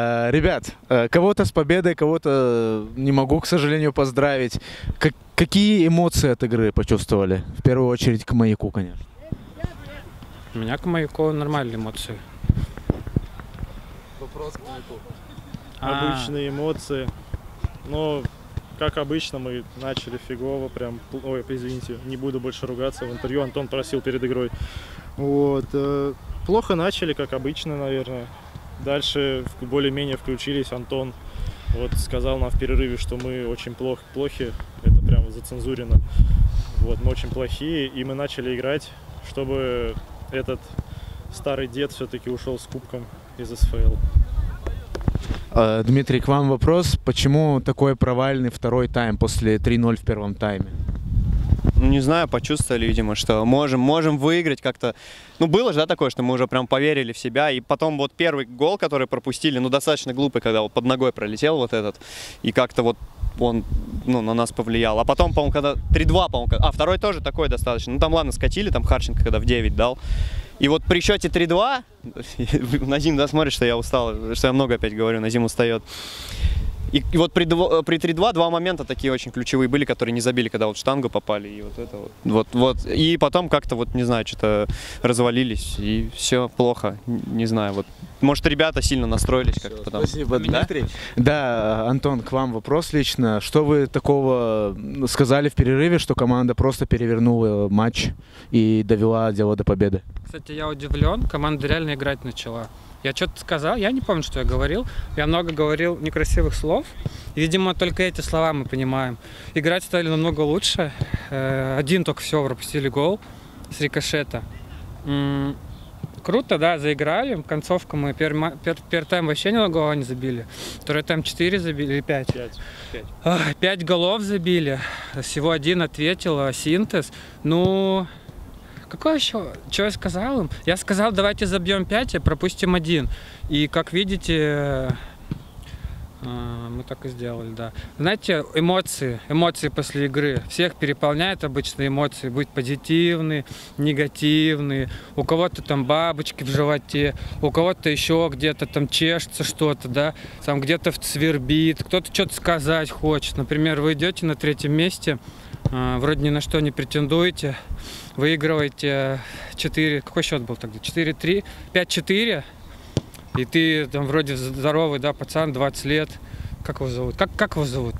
Э, Ребят, э, кого-то с победой, кого-то не могу, к сожалению, поздравить. Как- какие эмоции от игры почувствовали? В первую очередь к маяку, конечно. У меня к Маяку нормальные эмоции. Вопрос к маяку. А, обычные эмоции. Но, как обычно, мы начали фигово, прям, ой, извините, не буду больше ругаться, в интервью Антон просил перед игрой. Вот, э, плохо начали, как обычно, наверное. Дальше более-менее включились, Антон вот сказал нам в перерыве, что мы очень плох, плохи, это прям зацензурено. Вот, мы очень плохие, и мы начали играть, чтобы этот старый дед все-таки ушел с кубком из СФЛ. Э, Дмитрий, к вам вопрос. Почему такой провальный второй тайм после 3-0 в первом тайме? Ну, не знаю, почувствовали, видимо, что можем, можем выиграть как-то. Ну, было же, да, такое, что мы уже прям поверили в себя. И потом вот первый гол, который пропустили, ну, достаточно глупый, когда вот под ногой пролетел вот этот. И как-то вот он, ну, на нас повлиял. А потом, по-моему, когда 3-2, по-моему, а второй тоже такой достаточно. Ну, там, ладно, скатили, там Харченко когда в 9 дал. И вот при счете 3-2, Назим, да, смотрит, что я устал, что я много опять говорю, Назим устает. И, и вот при, дво- при 3-2 два момента такие очень ключевые были, которые не забили, когда вот в штангу попали, и вот это вот. Вот, вот. И потом как-то вот, не знаю, что-то развалились, и все плохо, не знаю, вот. Может, ребята сильно настроились как-то потом. Спасибо, Да? Дмитрий. Да, Антон, к вам вопрос лично. Что вы такого сказали в перерыве, что команда просто перевернула матч и довела дело до победы? Кстати, я удивлен, команда реально играть начала. Я что-то сказал, я не помню, что я говорил. Я много говорил некрасивых слов. И, видимо, только эти слова мы понимаем. Играть стали намного лучше. Э, Один только все пропустили гол с рикошета. Круто, да, заиграли. Концовка мы первый, первый тайм вообще ни гола не забили. Второй тайм 4 забили или 5. Пять. Ах, Пять голов забили. Всего один ответил, а синтез. Ну, какой еще? Что я сказал им? Я сказал, давайте забьем 5, а пропустим один. И как видите, а, мы так и сделали, да. Знаете, эмоции, эмоции после игры. Всех переполняют обычно эмоции. Будь позитивные, негативные. У кого-то там бабочки в животе, у кого-то еще где-то там чешется что-то, да. Там где-то свербит, кто-то что-то сказать хочет. Например, вы идете на третьем месте, вроде ни на что не претендуете, выигрываете 4, какой счет был тогда? 4-3, 5-4, и ты там вроде здоровый, да, пацан, 20 лет. Как его зовут? Как, как его зовут?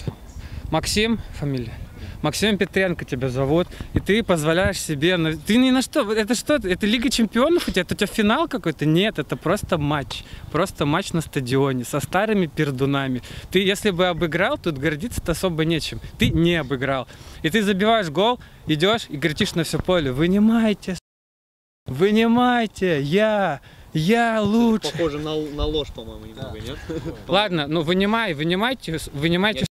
Максим, фамилия? Максим Петренко тебя зовут, и ты позволяешь себе... Ты ни на что... Это что? Это Лига Чемпионов у тебя? Это у тебя финал какой-то? Нет, это просто матч. Просто матч на стадионе со старыми пердунами. Ты, если бы обыграл, тут гордиться-то особо нечем. Ты не обыграл. И ты забиваешь гол, идешь и кричишь на все поле. Вынимайте, вынимайте, я, я лучше. Похоже на, на ложь, по-моему, немного, нет? Ладно, ну вынимай, вынимайте, вынимайте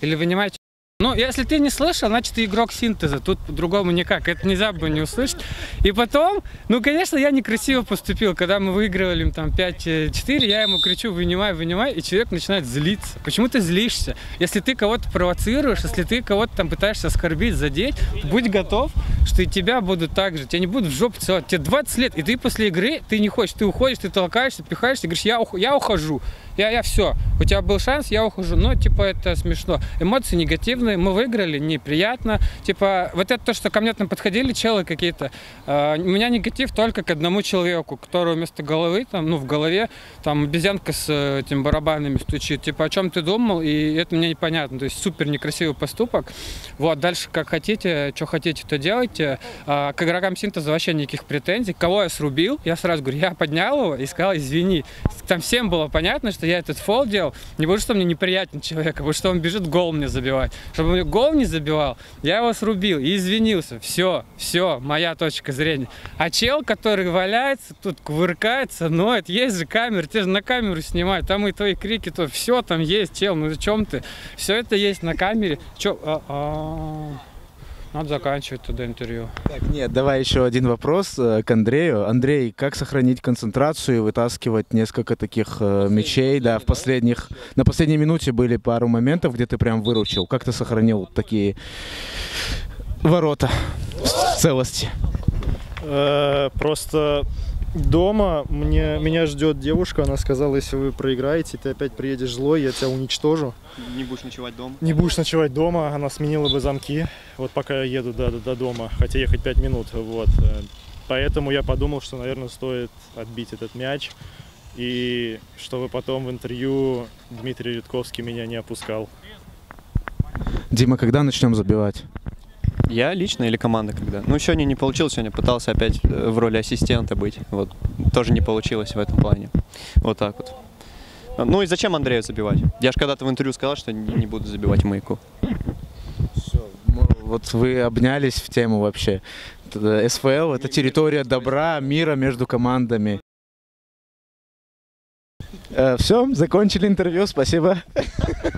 или вынимайте. Ну, если ты не слышал, значит, ты игрок синтеза. Тут по-другому никак. Это нельзя было не услышать. И потом, ну, конечно, я некрасиво поступил. Когда мы выигрывали там 5-4, я ему кричу, вынимай, вынимай, и человек начинает злиться. Почему ты злишься? Если ты кого-то провоцируешь, если ты кого-то там пытаешься оскорбить, задеть, будь готов, что и тебя будут так же. Тебя не будут в жопу целовать. Тебе 20 лет, и ты после игры, ты не хочешь, ты уходишь, ты толкаешься, пихаешься, говоришь, я, ух- я ухожу. Я, я все. У тебя был шанс, я ухожу. Ну, типа, это смешно. Эмоции негативные. Мы выиграли, неприятно. Типа, вот это то, что ко мне там подходили челы какие-то. э, у меня негатив только к одному человеку, который вместо головы, там, ну, в голове, там, обезьянка с э, этим барабанами стучит. Типа, о чем ты думал? И это мне непонятно. То есть, супер некрасивый поступок. Вот, дальше как хотите, что хотите, то делайте. А, к игрокам синтеза вообще никаких претензий. Кого я срубил, я сразу говорю, я поднял его и сказал, извини. Там всем было понятно, что я этот фол делал. Не потому, что мне неприятен человек, а потому, что он бежит гол мне забивать. Чтобы он гол не забивал, я его срубил и извинился. Все, все, моя точка зрения. А чел, который валяется, тут кувыркается, ноет, есть же камера, тебе же на камеру снимают, там и твои крики, то все там есть, чел, ну о чем ты? Все это есть на камере. Че? А, а, надо заканчивать тогда интервью. Так, нет, давай еще один вопрос э, к Андрею. Андрей, как сохранить концентрацию и вытаскивать несколько таких э, мячей? Да, в последних, на последней минуте были пару моментов, где ты прям выручил. Как ты сохранил такие ворота в целости? Э, Просто Дома мне, меня ждет девушка, она сказала, если вы проиграете, ты опять приедешь злой, я тебя уничтожу. Не будешь ночевать дома? Не будешь ночевать дома, она сменила бы замки, вот пока я еду до, до, до дома, хотя ехать 5 минут, вот. Поэтому я подумал, что, наверное, стоит отбить этот мяч, и чтобы потом в интервью Дмитрий Редковский меня не опускал. Дима, когда начнем забивать? Я лично или команда когда? Ну, сегодня не получилось, сегодня пытался опять э, в роли ассистента быть. Вот. Тоже не получилось в этом плане. Вот так вот. Ну и зачем Андрею забивать? Я же когда-то в интервью сказал, что не буду забивать маяку. Вот вы обнялись в тему вообще. Т- СФЛ это территория добра, мира между командами. Все, закончили интервью, спасибо.